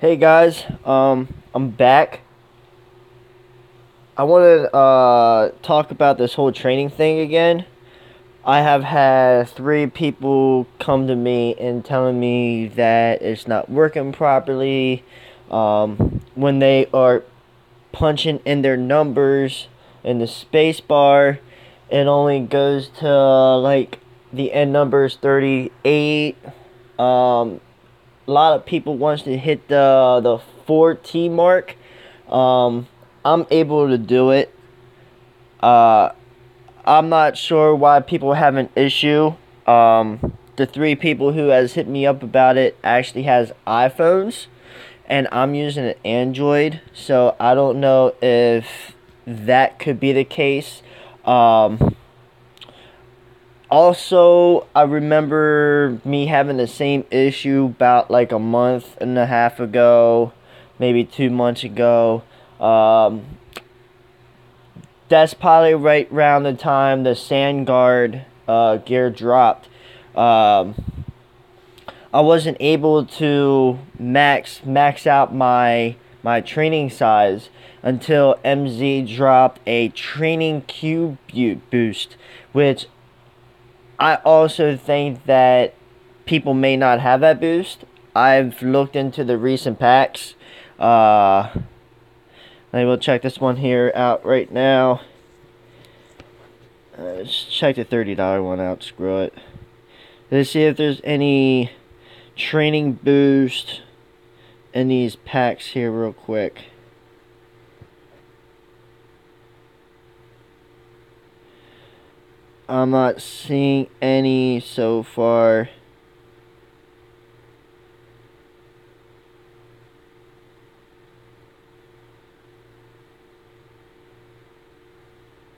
Hey guys, um, I'm back. I want to uh, talk about this whole training thing again. I have had three people come to me and telling me that it's not working properly. Um, when they are punching in their numbers in the space bar, it only goes to like the end number is 38. Um, lot of people wants to hit the the 4T mark. Um, I'm able to do it. Uh, I'm not sure why people have an issue. Um, the three people who has hit me up about it actually has iPhones, and I'm using an Android, so I don't know if that could be the case. Um, also, I remember me having the same issue about like a month and a half ago, maybe two months ago. Um, that's probably right around the time the Sandguard uh, gear dropped. Um, I wasn't able to max max out my my training size until MZ dropped a training queue boost, which I also think that people may not have that boost. I've looked into the recent packs. Uh, I will check this one here out right now. Uh, let's check the $30 one out. Screw it. Let's see if there's any training boost in these packs here real quick. I'm not seeing any so far.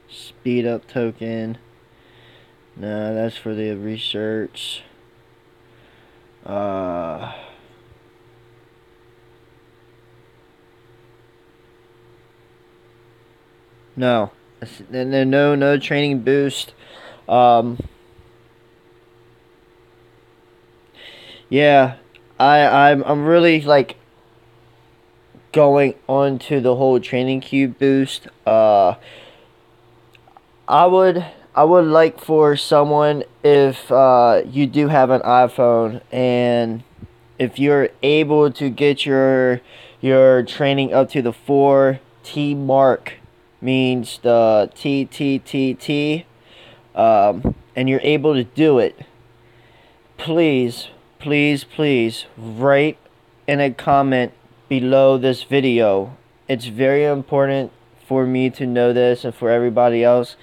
Speed up token. No, that's for the research. Uh... No. No, no, no training boost. Um, yeah, I I'm I'm really like going on to the whole training queue boost. Uh, I would I would like for someone if uh, you do have an iPhone and if you're able to get your your training up to the 4T mark means the T T T T um, and you're able to do it, please, please, please write in a comment below this video. It's very important for me to know this and for everybody else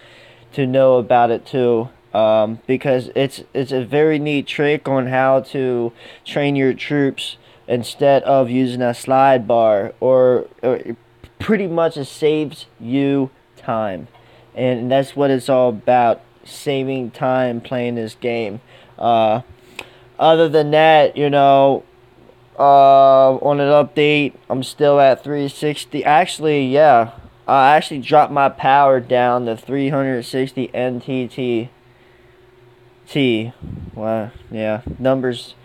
to know about it too. Um, because it's it's a very neat trick on how to train your troops instead of using a slide bar or, or pretty much it saves you time and that's what it's all about saving time playing this game. Uh, other than that, you know, uh, on an update, I'm still at 360. Actually, yeah, I actually dropped my power down to 360 NTT. T. Well, yeah, numbers.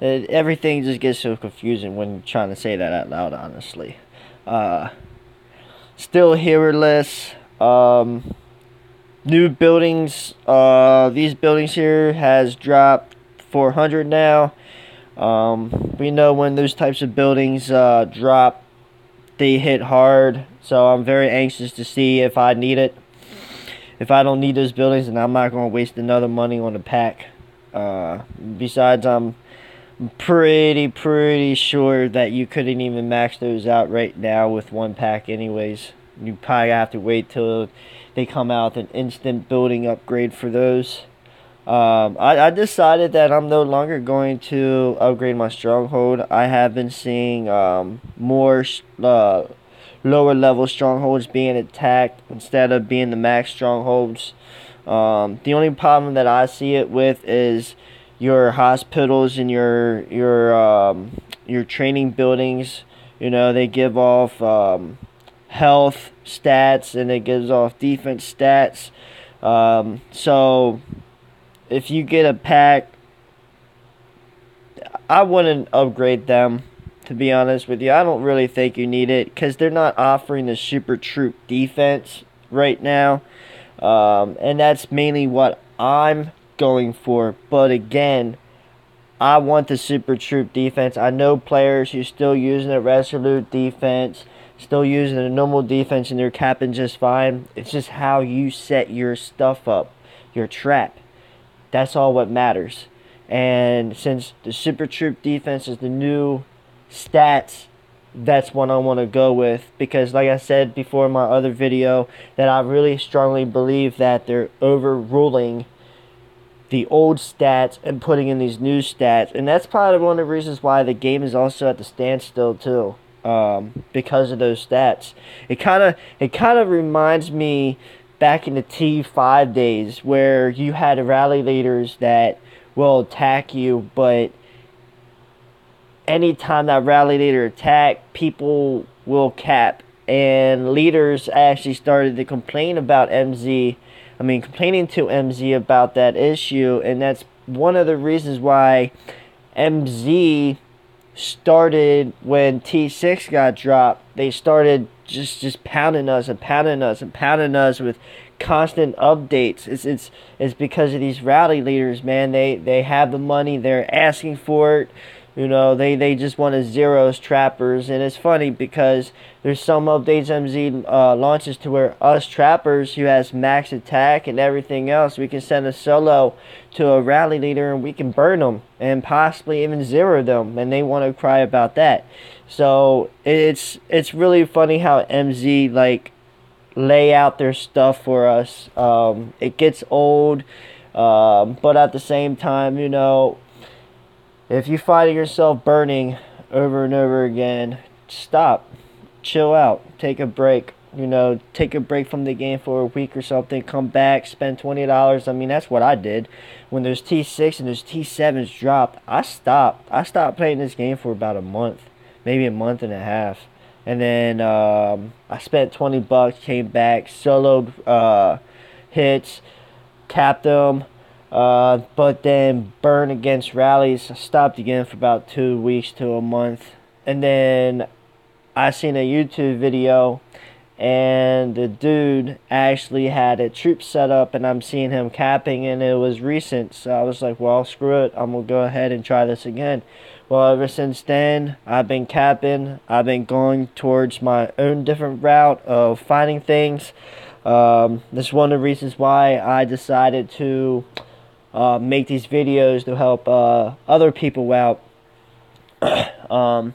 It, everything just gets so confusing when trying to say that out loud, honestly. Uh, still healerless. Um, new buildings uh these buildings here has dropped 400 now. Um we know when those types of buildings uh drop they hit hard. So i'm very anxious to see if i need it. If i don't need those buildings and i'm not going to waste another money on a pack. Uh besides i'm pretty pretty sure that you couldn't even max those out right now with one pack anyways you probably have to wait till they come out with an instant building upgrade for those. Um, I, I decided that I'm no longer going to upgrade my stronghold. I have been seeing um, more uh, lower level strongholds being attacked instead of being the max strongholds. Um, the only problem that I see it with is your hospitals and your your um, your training buildings. You know they give off um, health stats and it gives off defense stats. Um, so if you get a pack, I wouldn't upgrade them. to be honest with you. I don't really think you need it because they're not offering the super troop defense right now. Um, and that's mainly what I'm going for. But again, I want the super troop defense. I know players who still using the resolute defense, still using a normal defense, and they're capping just fine. It's just how you set your stuff up, your trap. That's all what matters. And since the super troop defense is the new stats that's what I want to go with because like I said before in my other video that I really strongly believe that they're overruling the old stats and putting in these new stats and that's probably one of the reasons why the game is also at the standstill too um, because of those stats it kind of it kind of reminds me back in the T5 days where you had rally leaders that will attack you but anytime that rally leader attack, people will cap. And leaders actually started to complain about MZ. I mean, complaining to MZ about that issue. And that's one of the reasons why MZ started when T6 got dropped. They started just just pounding us and pounding us and pounding us with constant updates. It's it's it's because of these rally leaders, man. They they have the money. They're asking for it. You know, they, they just want to zeros trappers. And it's funny because there's some updates MZ uh, launches to where us trappers who has max attack and everything else, we can send a solo to a rally leader and we can burn them and possibly even zero them. And they want to cry about that. So it's it's really funny how MZ like lay out their stuff for us. Um, it gets old, um, but at the same time, you know, if you find yourself burning over and over again, stop, chill out, take a break. You know, take a break from the game for a week or something. Come back, spend twenty dollars. I mean, that's what I did when there's T six and there's T sevens dropped. I stopped. I stopped playing this game for about a month, maybe a month and a half, and then um, I spent twenty bucks. Came back, soloed uh, hits, capped them uh, but then burn against rallies stopped again for about two weeks to a month. And then I seen a YouTube video and the dude actually had a troop set up and I'm seeing him capping and it was recent. So I was like, well, screw it. I'm to go ahead and try this again. Well, ever since then, I've been capping. I've been going towards my own different route of finding things. Um, this is one of the reasons why I decided to uh, make these videos to help uh, other people out. um,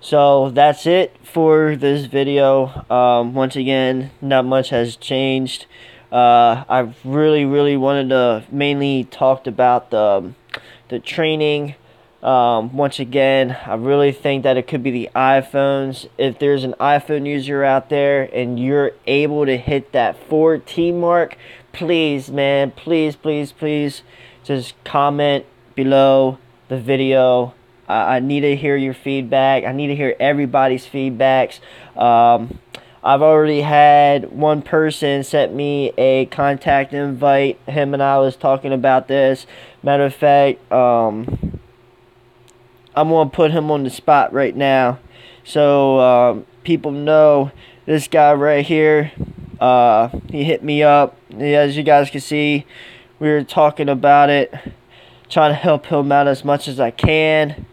so that's it for this video. Um, once again, not much has changed. Uh, I really, really wanted to mainly talk about the, the training. Um, once again, I really think that it could be the iPhones. If there's an iPhone user out there and you're able to hit that 14 mark, please, man, please, please, please, just comment below the video. I need to hear your feedback. I need to hear everybody's feedbacks. Um, I've already had one person sent me a contact invite. Him and I was talking about this. Matter of fact, um, I'm to put him on the spot right now. So um, people know this guy right here. Uh, he hit me up. As you guys can see, we were talking about it. Trying to help him out as much as I can.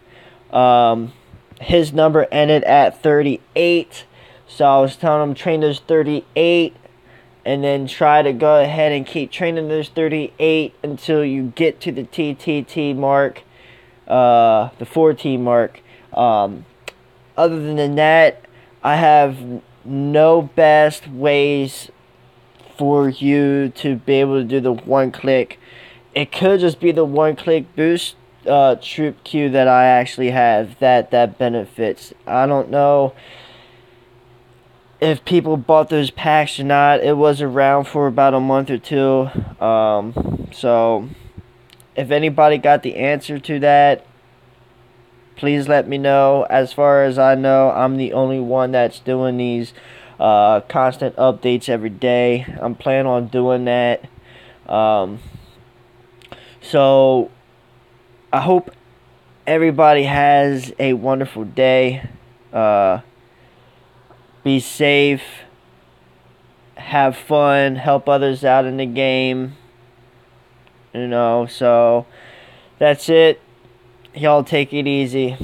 Um, his number ended at 38. So I was telling him train those 38 and then try to go ahead and keep training those 38 until you get to the TTT mark, uh, the 14 mark. Um, other than that, I have no best ways for you to be able to do the one click. It could just be the one click boost uh, troop queue that I actually have that that benefits. I don't know if people bought those packs or not. It was around for about a month or two. Um, so if anybody got the answer to that, please let me know. As far as I know, I'm the only one that's doing these uh, constant updates every day. I'm planning on doing that. Um, so, I hope everybody has a wonderful day. Uh, be safe. Have fun. Help others out in the game. You know, so that's it. Y'all take it easy.